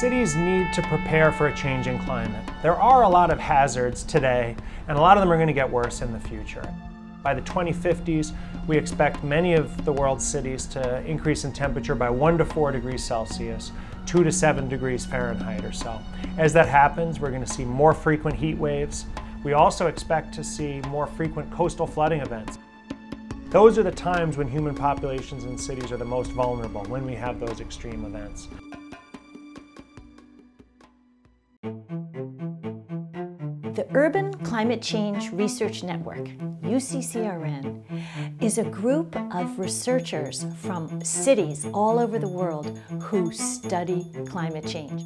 Cities need to prepare for a changing climate. There are a lot of hazards today, and a lot of them are going to get worse in the future. By the 2050s, we expect many of the world's cities to increase in temperature by 1 to 4 degrees Celsius, 2 to 7 degrees Fahrenheit or so. As that happens, we're going to see more frequent heat waves. We also expect to see more frequent coastal flooding events. Those are the times when human populations in cities are the most vulnerable, when we have those extreme events. The Urban Climate Change Research Network, UCCRN, is a group of researchers from cities all over the world who study climate change.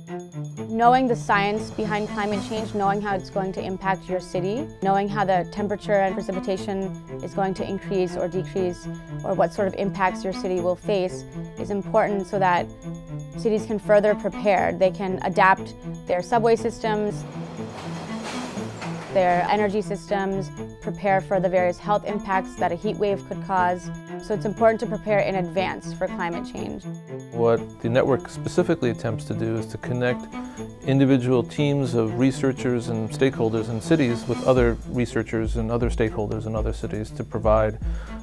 Knowing the science behind climate change, knowing how it's going to impact your city, knowing how the temperature and precipitation is going to increase or decrease, or what sort of impacts your city will face is important so that cities can further prepare. They can adapt their subway systems, their energy systems, prepare for the various health impacts that a heat wave could cause. So it's important to prepare in advance for climate change. What the network specifically attempts to do is to connect individual teams of researchers and stakeholders in cities with other researchers and other stakeholders in other cities to provide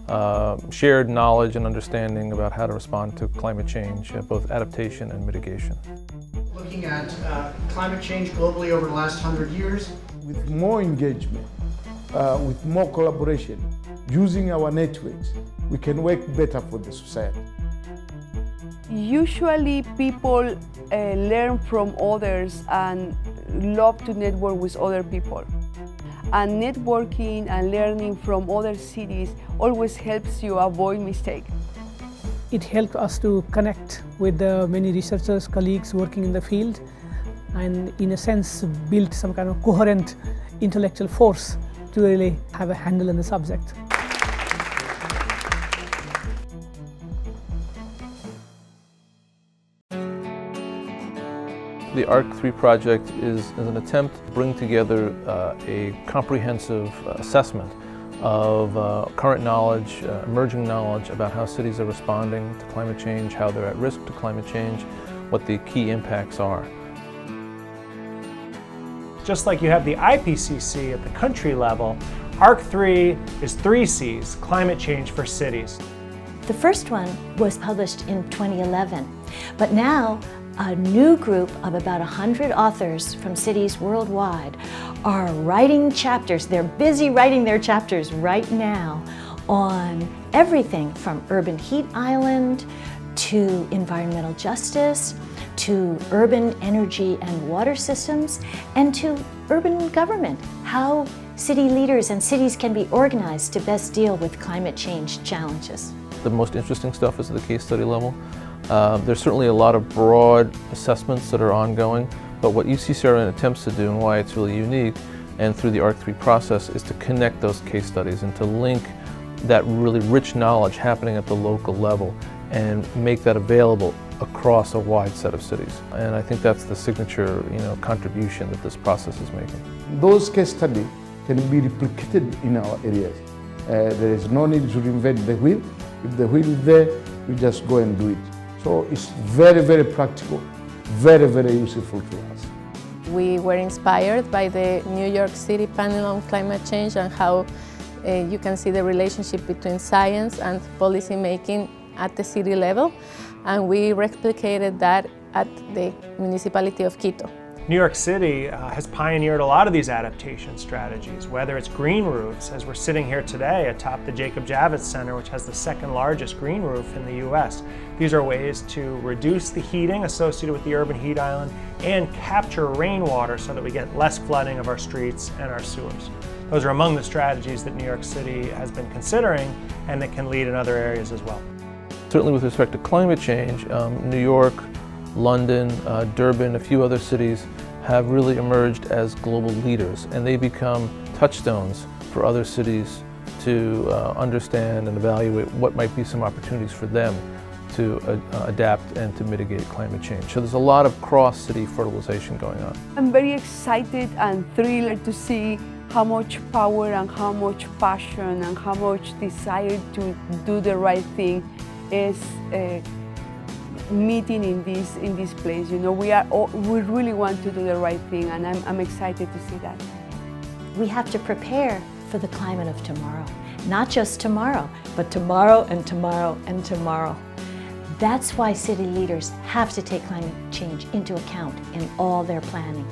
uh, shared knowledge and understanding about how to respond to climate change, uh, both adaptation and mitigation. Looking at uh, climate change globally over the last hundred years, with more engagement, uh, with more collaboration, using our networks, we can work better for the society. Usually people uh, learn from others and love to network with other people. And networking and learning from other cities always helps you avoid mistakes. It helped us to connect with the many researchers, colleagues working in the field and in a sense build some kind of coherent intellectual force to really have a handle on the subject. The ARC3 project is, is, an attempt to bring together uh, a comprehensive assessment of uh, current knowledge, uh, emerging knowledge about how cities are responding to climate change, how they're at risk to climate change, what the key impacts are. Just like you have the IPCC at the country level, ARC3 is three C's, climate change for cities. The first one was published in 2011, but now a new group of about 100 authors from cities worldwide are writing chapters. They're busy writing their chapters right now on everything from urban heat island to environmental justice, to urban energy and water systems, and to urban government, how city leaders and cities can be organized to best deal with climate change challenges. The most interesting stuff is at the case study level. Uh, there's certainly a lot of broad assessments that are ongoing, but what UCCRN attempts to do and why it's really unique and through the ARC3 process is to connect those case studies and to link that really rich knowledge happening at the local level and make that available across a wide set of cities. And I think that's the signature you know, contribution that this process is making. Those case studies can be replicated in our areas. Uh, there is no need to reinvent the wheel. If the wheel is there, you just go and do it. So it's very, very practical, very, very useful to us. We were inspired by the New York City panel on climate change and how uh, you can see the relationship between science and policy making at the city level, and we replicated that at the municipality of Quito. New York City uh, has pioneered a lot of these adaptation strategies, whether it's green roofs, as we're sitting here today atop the Jacob Javits Center, which has the second largest green roof in the US. These are ways to reduce the heating associated with the urban heat island and capture rainwater so that we get less flooding of our streets and our sewers. Those are among the strategies that New York City has been considering and that can lead in other areas as well. Certainly with respect to climate change, um, New York, London, uh, Durban, a few other cities have really emerged as global leaders and they become touchstones for other cities to uh, understand and evaluate what might be some opportunities for them to uh, adapt and to mitigate climate change. So there's a lot of cross-city fertilization going on. I'm very excited and thrilled to see how much power and how much passion and how much desire to do the right thing is uh, meeting in this in this place. You know, we are all, we really want to do the right thing, and I'm, I'm excited to see that. We have to prepare for the climate of tomorrow. Not just tomorrow, but tomorrow and tomorrow and tomorrow. That's why city leaders have to take climate change into account in all their planning.